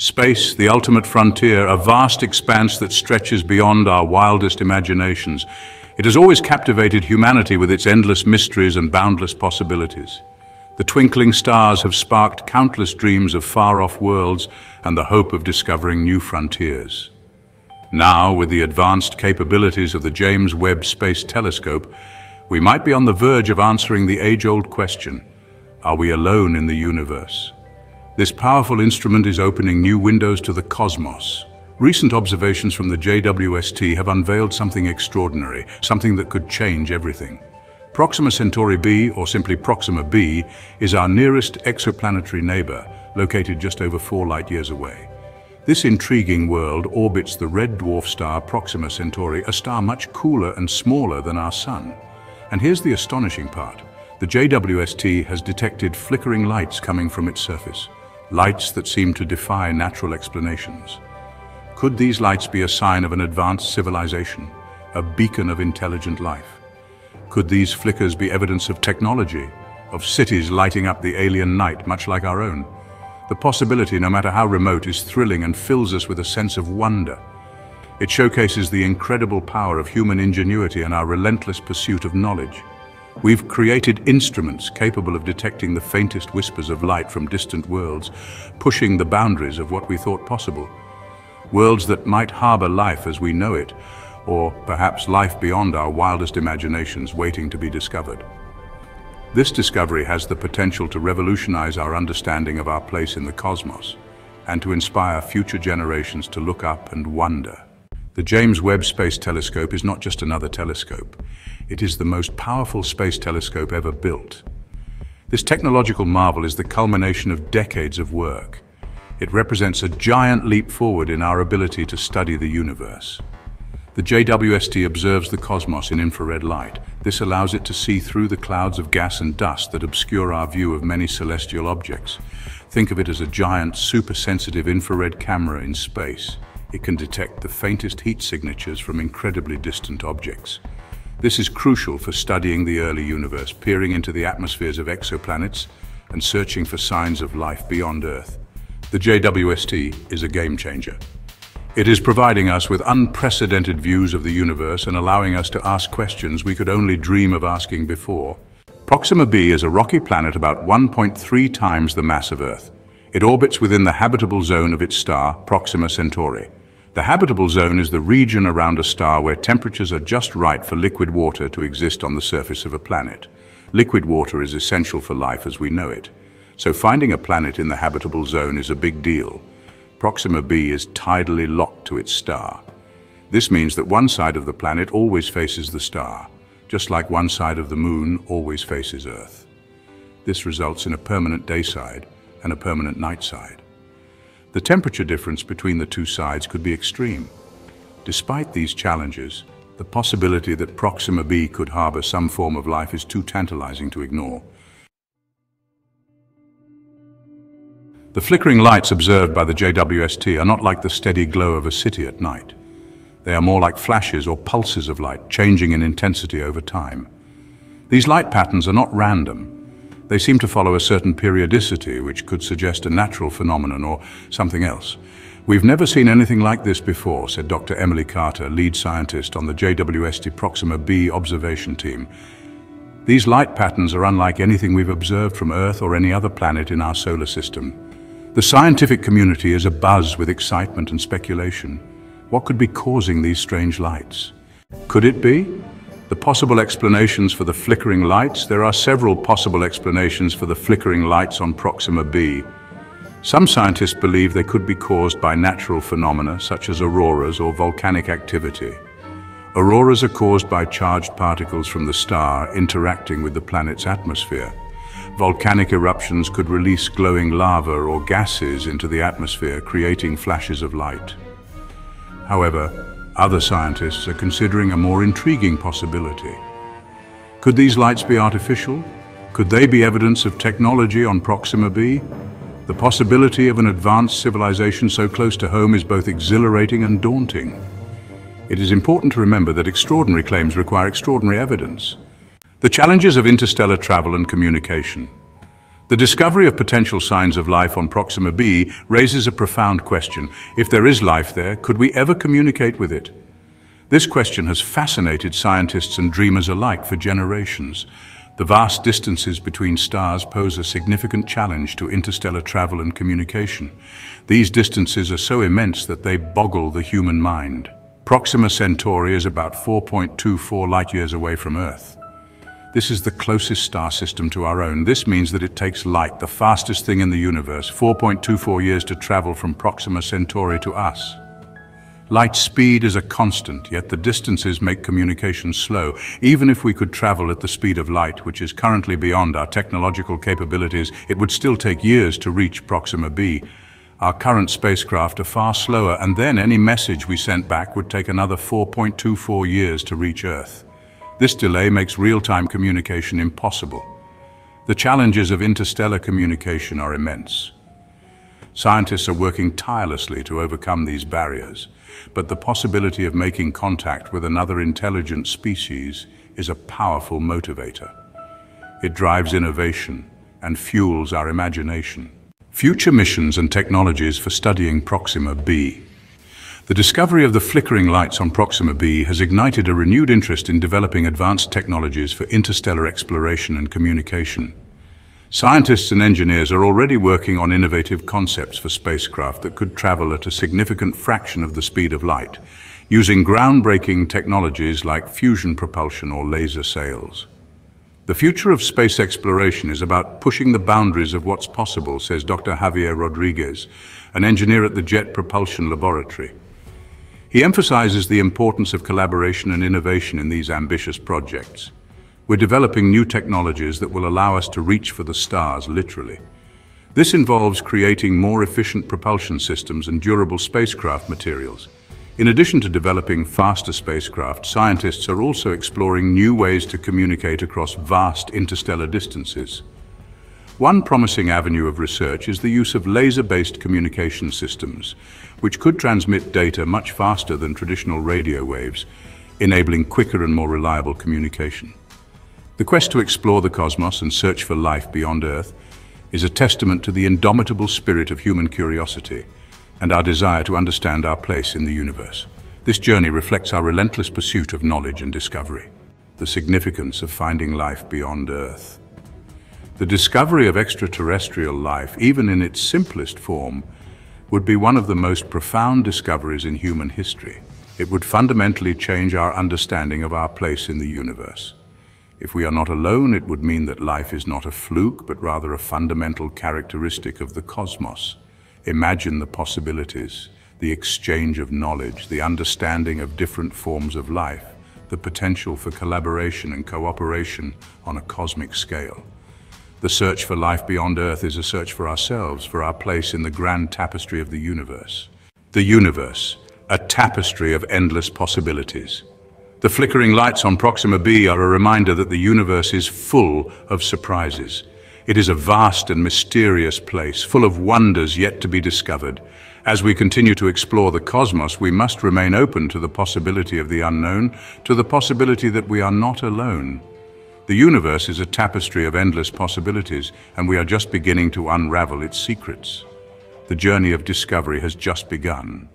Space, the ultimate frontier, a vast expanse that stretches beyond our wildest imaginations. It has always captivated humanity with its endless mysteries and boundless possibilities. The twinkling stars have sparked countless dreams of far-off worlds and the hope of discovering new frontiers. Now, with the advanced capabilities of the James Webb Space Telescope, we might be on the verge of answering the age-old question, are we alone in the universe? This powerful instrument is opening new windows to the cosmos. Recent observations from the JWST have unveiled something extraordinary, something that could change everything. Proxima Centauri b, or simply Proxima b, is our nearest exoplanetary neighbor, located just over four light-years away. This intriguing world orbits the red dwarf star Proxima Centauri, a star much cooler and smaller than our Sun. And here's the astonishing part. The JWST has detected flickering lights coming from its surface lights that seem to defy natural explanations. Could these lights be a sign of an advanced civilization, a beacon of intelligent life? Could these flickers be evidence of technology, of cities lighting up the alien night, much like our own? The possibility, no matter how remote, is thrilling and fills us with a sense of wonder. It showcases the incredible power of human ingenuity and our relentless pursuit of knowledge. We've created instruments capable of detecting the faintest whispers of light from distant worlds, pushing the boundaries of what we thought possible. Worlds that might harbor life as we know it, or perhaps life beyond our wildest imaginations waiting to be discovered. This discovery has the potential to revolutionize our understanding of our place in the cosmos and to inspire future generations to look up and wonder. The James Webb Space Telescope is not just another telescope. It is the most powerful space telescope ever built. This technological marvel is the culmination of decades of work. It represents a giant leap forward in our ability to study the universe. The JWST observes the cosmos in infrared light. This allows it to see through the clouds of gas and dust that obscure our view of many celestial objects. Think of it as a giant, super-sensitive infrared camera in space. It can detect the faintest heat signatures from incredibly distant objects. This is crucial for studying the early universe, peering into the atmospheres of exoplanets and searching for signs of life beyond Earth. The JWST is a game changer. It is providing us with unprecedented views of the universe and allowing us to ask questions we could only dream of asking before. Proxima b is a rocky planet about 1.3 times the mass of Earth. It orbits within the habitable zone of its star, Proxima Centauri. The habitable zone is the region around a star where temperatures are just right for liquid water to exist on the surface of a planet. Liquid water is essential for life as we know it. So finding a planet in the habitable zone is a big deal. Proxima b is tidally locked to its star. This means that one side of the planet always faces the star, just like one side of the moon always faces Earth. This results in a permanent day side and a permanent night side. The temperature difference between the two sides could be extreme. Despite these challenges, the possibility that Proxima b could harbor some form of life is too tantalizing to ignore. The flickering lights observed by the JWST are not like the steady glow of a city at night. They are more like flashes or pulses of light, changing in intensity over time. These light patterns are not random. They seem to follow a certain periodicity, which could suggest a natural phenomenon or something else. We've never seen anything like this before, said Dr. Emily Carter, lead scientist on the JWST Proxima b observation team. These light patterns are unlike anything we've observed from Earth or any other planet in our solar system. The scientific community is abuzz with excitement and speculation. What could be causing these strange lights? Could it be the possible explanations for the flickering lights, there are several possible explanations for the flickering lights on Proxima b. Some scientists believe they could be caused by natural phenomena such as auroras or volcanic activity. Auroras are caused by charged particles from the star interacting with the planet's atmosphere. Volcanic eruptions could release glowing lava or gases into the atmosphere, creating flashes of light. However, other scientists are considering a more intriguing possibility. Could these lights be artificial? Could they be evidence of technology on Proxima b? The possibility of an advanced civilization so close to home is both exhilarating and daunting. It is important to remember that extraordinary claims require extraordinary evidence. The challenges of interstellar travel and communication. The discovery of potential signs of life on Proxima b raises a profound question. If there is life there, could we ever communicate with it? This question has fascinated scientists and dreamers alike for generations. The vast distances between stars pose a significant challenge to interstellar travel and communication. These distances are so immense that they boggle the human mind. Proxima Centauri is about 4.24 light-years away from Earth. This is the closest star system to our own. This means that it takes light, the fastest thing in the universe, 4.24 years to travel from Proxima Centauri to us. Light speed is a constant, yet the distances make communication slow. Even if we could travel at the speed of light, which is currently beyond our technological capabilities, it would still take years to reach Proxima b. Our current spacecraft are far slower, and then any message we sent back would take another 4.24 years to reach Earth. This delay makes real-time communication impossible. The challenges of interstellar communication are immense. Scientists are working tirelessly to overcome these barriers, but the possibility of making contact with another intelligent species is a powerful motivator. It drives innovation and fuels our imagination. Future missions and technologies for studying Proxima b. The discovery of the flickering lights on Proxima b has ignited a renewed interest in developing advanced technologies for interstellar exploration and communication. Scientists and engineers are already working on innovative concepts for spacecraft that could travel at a significant fraction of the speed of light, using groundbreaking technologies like fusion propulsion or laser sails. The future of space exploration is about pushing the boundaries of what's possible, says Dr. Javier Rodriguez, an engineer at the Jet Propulsion Laboratory. He emphasizes the importance of collaboration and innovation in these ambitious projects. We're developing new technologies that will allow us to reach for the stars, literally. This involves creating more efficient propulsion systems and durable spacecraft materials. In addition to developing faster spacecraft, scientists are also exploring new ways to communicate across vast interstellar distances. One promising avenue of research is the use of laser-based communication systems, which could transmit data much faster than traditional radio waves, enabling quicker and more reliable communication. The quest to explore the cosmos and search for life beyond Earth is a testament to the indomitable spirit of human curiosity and our desire to understand our place in the universe. This journey reflects our relentless pursuit of knowledge and discovery, the significance of finding life beyond Earth. The discovery of extraterrestrial life, even in its simplest form, would be one of the most profound discoveries in human history. It would fundamentally change our understanding of our place in the universe. If we are not alone, it would mean that life is not a fluke, but rather a fundamental characteristic of the cosmos. Imagine the possibilities, the exchange of knowledge, the understanding of different forms of life, the potential for collaboration and cooperation on a cosmic scale. The search for life beyond Earth is a search for ourselves, for our place in the grand tapestry of the universe. The universe, a tapestry of endless possibilities. The flickering lights on Proxima b are a reminder that the universe is full of surprises. It is a vast and mysterious place, full of wonders yet to be discovered. As we continue to explore the cosmos, we must remain open to the possibility of the unknown, to the possibility that we are not alone. The universe is a tapestry of endless possibilities, and we are just beginning to unravel its secrets. The journey of discovery has just begun.